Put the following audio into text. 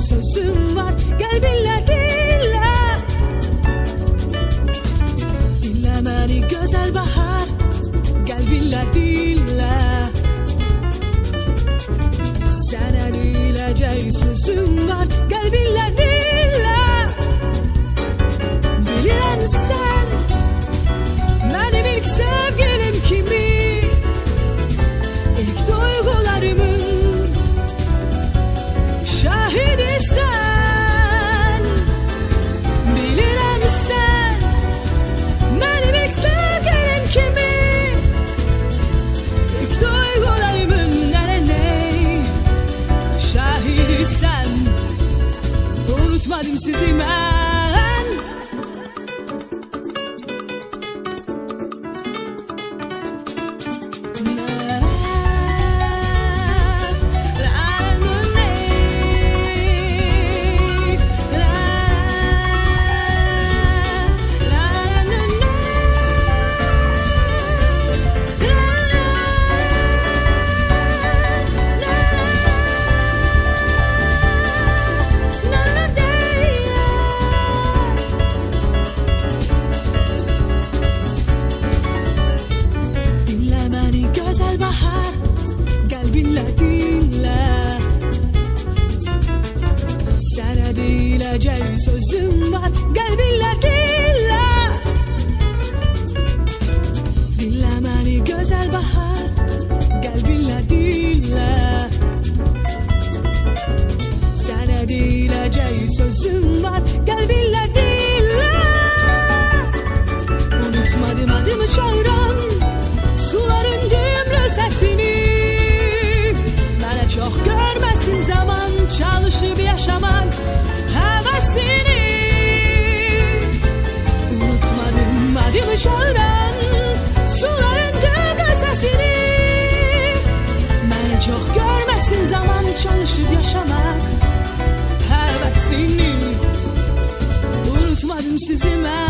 sözüm var Gel dinle dinle. Dinle beni güzel bahar Gel dinle dinle. Sana diyeceğim sözüm antes e mais. bileceği sözüm var. Gel bil ki Hevessin zaman çalışıp yaşamak. Hevesini Unutmadım sizi ben